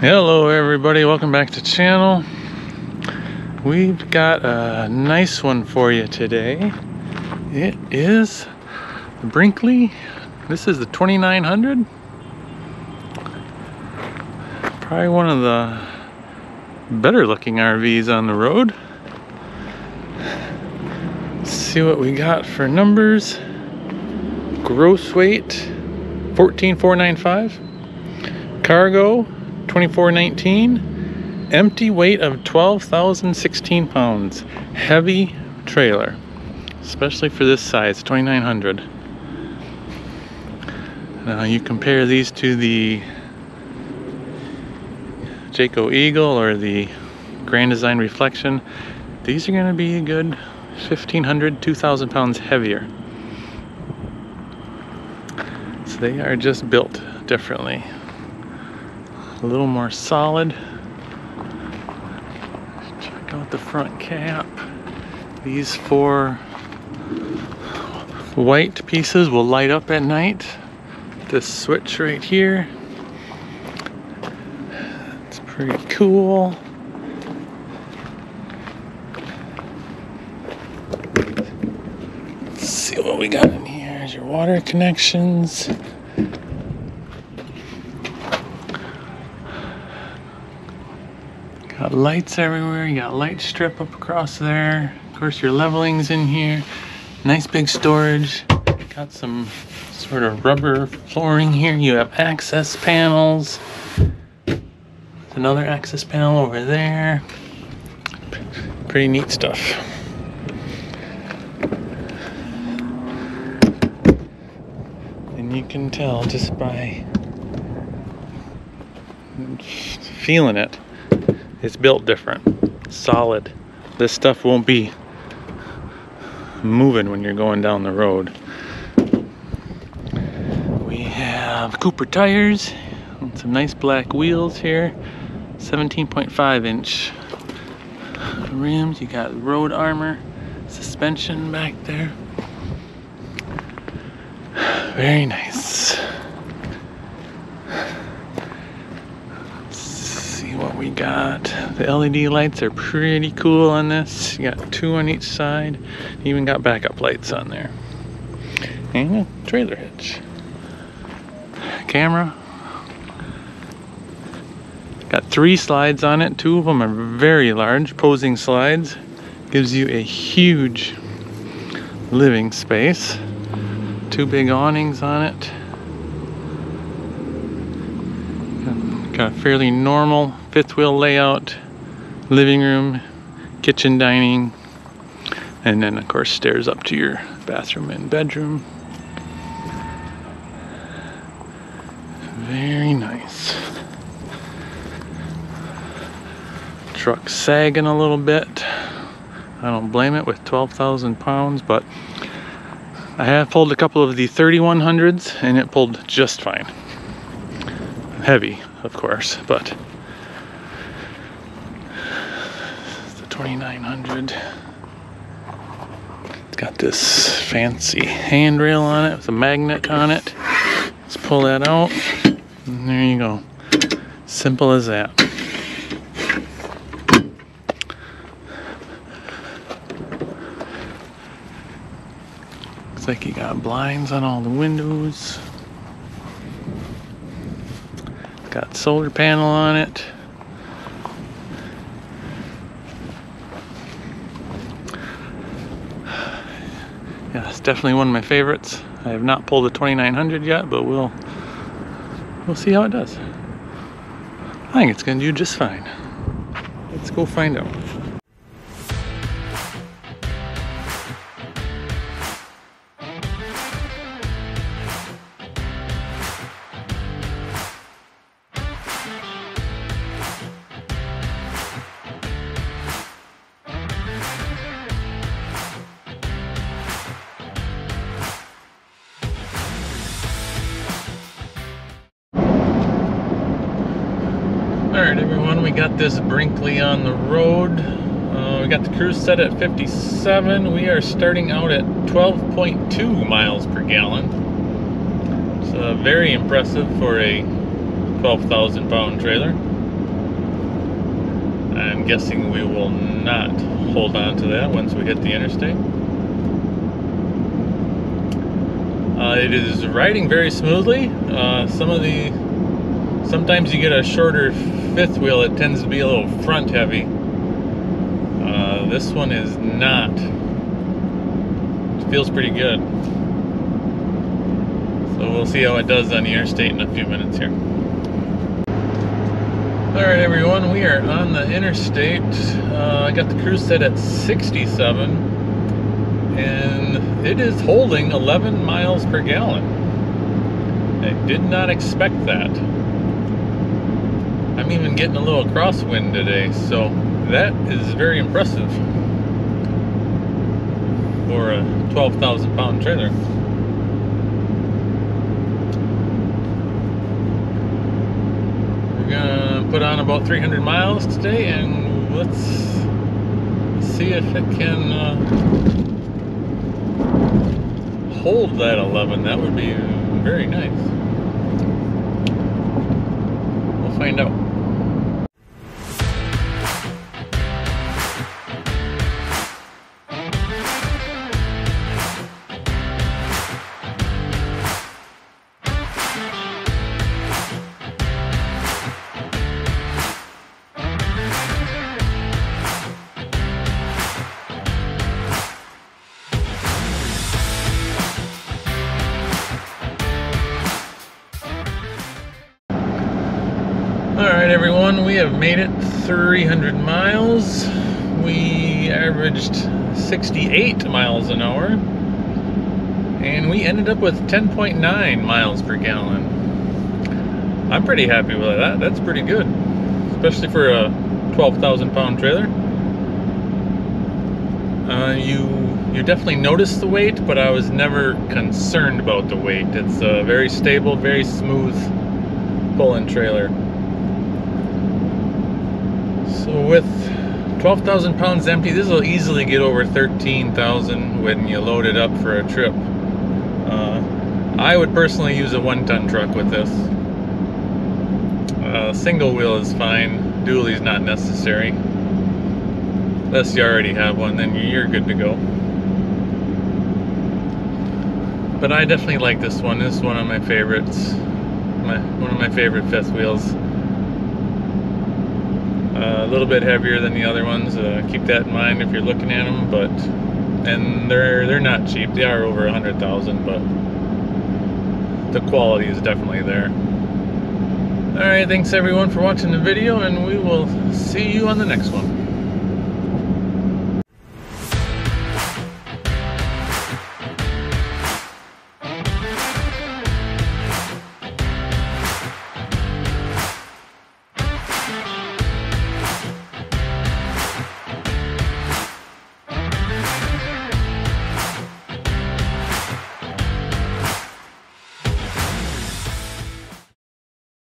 Hello everybody, welcome back to channel. We've got a nice one for you today. It is the Brinkley. This is the 2900. Probably one of the better looking RVs on the road. Let's see what we got for numbers. Gross weight 14495. Cargo 2419 empty weight of 12,016 pounds heavy trailer especially for this size 2900 now you compare these to the Jayco Eagle or the Grand Design Reflection these are going to be a good 1500 2000 pounds heavier. So they are just built differently a little more solid. Check out the front cap. These four white pieces will light up at night. This switch right here. It's pretty cool. Let's see what we got in here. Here's your water connections. Got lights everywhere. You got light strip up across there. Of course, your leveling's in here. Nice big storage. Got some sort of rubber flooring here. You have access panels. Another access panel over there. Pretty neat stuff. And you can tell just by feeling it it's built different, solid. This stuff won't be moving when you're going down the road. We have Cooper tires some nice black wheels here. 17.5 inch rims. You got road armor, suspension back there. Very nice. what we got. The LED lights are pretty cool on this. You got two on each side. Even got backup lights on there. And a trailer hitch. Camera. Got three slides on it. Two of them are very large, posing slides. Gives you a huge living space. Two big awnings on it. Got a fairly normal fifth wheel layout, living room, kitchen, dining, and then of course stairs up to your bathroom and bedroom. Very nice. Truck sagging a little bit. I don't blame it with 12,000 pounds, but I have pulled a couple of the 3100s and it pulled just fine. Heavy, of course, but the 2900. It's got this fancy handrail on it with a magnet on it. Let's pull that out. And there you go. Simple as that. Looks like you got blinds on all the windows. Got solar panel on it. yeah, it's definitely one of my favorites. I have not pulled the 2900 yet, but we'll we'll see how it does. I think it's gonna do just fine. Let's go find out. Everyone, we got this Brinkley on the road. Uh, we got the cruise set at 57. We are starting out at 12.2 miles per gallon. It's uh, very impressive for a 12,000 pound trailer. I'm guessing we will not hold on to that once we hit the interstate. Uh, it is riding very smoothly. Uh, some of the sometimes you get a shorter fifth wheel. It tends to be a little front heavy. Uh, this one is not. It feels pretty good. So we'll see how it does on the interstate in a few minutes here. All right, everyone, we are on the interstate. Uh, I got the cruise set at 67, and it is holding 11 miles per gallon. I did not expect that. I'm even getting a little crosswind today, so that is very impressive for a 12,000 pound trailer. We're gonna put on about 300 miles today and let's see if it can uh, hold that 11 that would be very nice. We'll find out we have made it 300 miles. We averaged 68 miles an hour. And we ended up with 10.9 miles per gallon. I'm pretty happy with that. That's pretty good. Especially for a 12,000 pound trailer. Uh, you you definitely notice the weight, but I was never concerned about the weight. It's a very stable, very smooth pulling trailer. So with 12,000 pounds empty, this will easily get over 13,000 when you load it up for a trip. Uh, I would personally use a one-ton truck with this. Uh, single wheel is fine. Dually is not necessary. Unless you already have one, then you're good to go. But I definitely like this one. This is one of my favorites. My, one of my favorite fifth wheels. Uh, a little bit heavier than the other ones. Uh, keep that in mind if you're looking at them. But and they're they're not cheap. They are over a hundred thousand, but the quality is definitely there. All right, thanks everyone for watching the video, and we will see you on the next one.